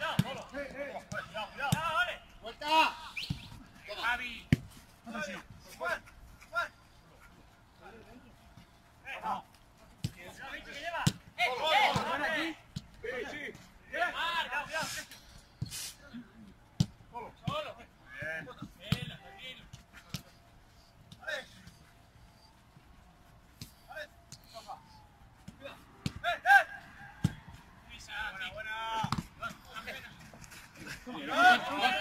呀，好了，哎哎，快，不要，不要，好了，我打，我打。你，不行。Come on.